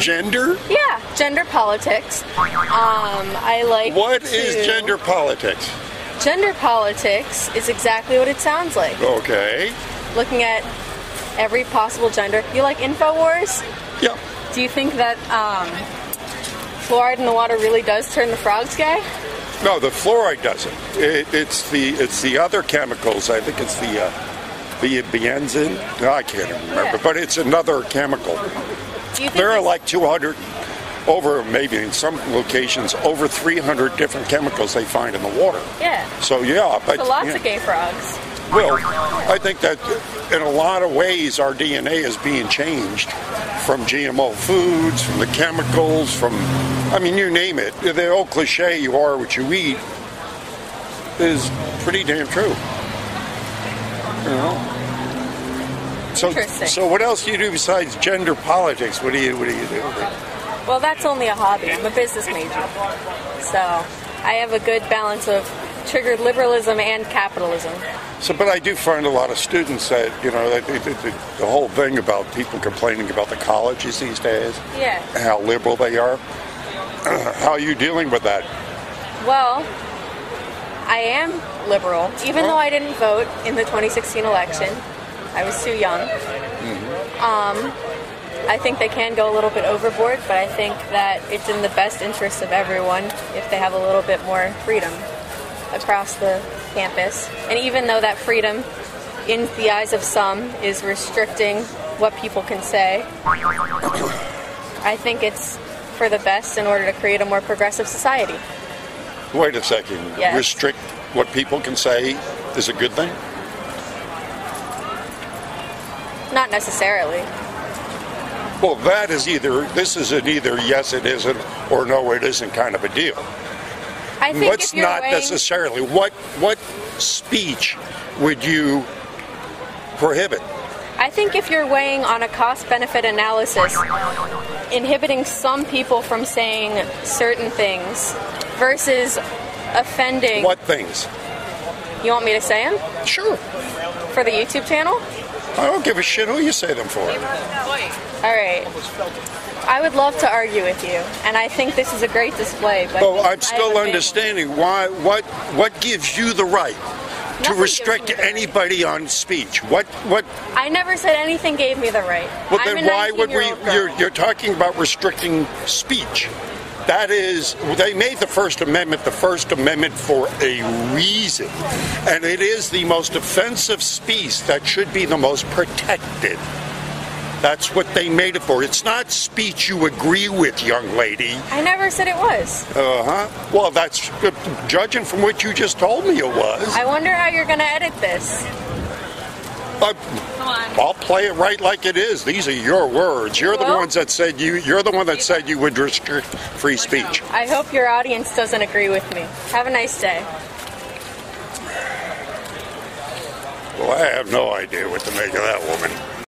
Gender? Yeah, gender politics. Um, I like. What to- is gender politics? Gender politics is exactly what it sounds like. Okay. Looking at every possible gender. You like Infowars? Yeah. Do you think that um, fluoride in the water really does turn the frogs gay? No, the fluoride doesn't. It, it's the it's the other chemicals. I think it's the uh, the benzene. I can't even remember, Yeah. but it's another chemical. You There are like 200, over maybe in some locations, over 300 different chemicals they find in the water. Yeah. So yeah, but So lots yeah. of gay frogs. Well, I think that in a lot of ways our DNA is being changed from GMO foods, from the chemicals, from, I mean, you name it. The old cliche, you are what you eat, is pretty damn true. You know? So, Interesting. so what else do you do besides gender politics? What do you, what do you do? Well, that's only a hobby. I'm a business major. So I have a good balance of triggered liberalism and capitalism. So, but I do find a lot of students that, you know, that, that- that- the whole thing about people complaining about the colleges these days, Yeah. how liberal they are. how are you dealing with that? Well, I am liberal, even though I didn't vote in the 2016 election. I was too young. Um, I think they can go a little bit overboard, but I think that it's in the best interest of everyone if they have a little bit more freedom across the campus. And even though that freedom, in the eyes of some, is restricting what people can say, I think it's for the best in order to create a more progressive society. Wait a second. Yes. Restrict what people can say is a good thing? Not necessarily. Well, that is either, this is an either yes it isn't or no it isn't kind of a deal. I think What's if you're not weighing, necessarily, what, what speech would you prohibit? I think if you're weighing on a cost-benefit analysis, inhibiting some people from saying certain things versus offending. What things? You want me to say them Sure. for the YouTube channel? I don't give a shit who you say them for. All right. I would love to argue with you, and I think this is a great display. But oh, Well, I I'm still understanding why. What what gives you the right to restrict the right. anybody on speech? What what? I never said anything gave me the right. Well, I'm then why would we? You're you're talking about restricting speech. That is, they made the First Amendment the First Amendment for a reason, and it is the most offensive speech that should be the most protected. That's what they made it for. It's not speech you agree with, young lady. I never said it was. Uh huh. Well, that's judging from what you just told me it was. I wonder how you're going to edit this. I, I'll play it right like it is. These are your words. You're the ones that said you. You're the one that said you would restrict free speech. I hope your audience doesn't agree with me. Have a nice day. Well, I have no idea what to make of that woman.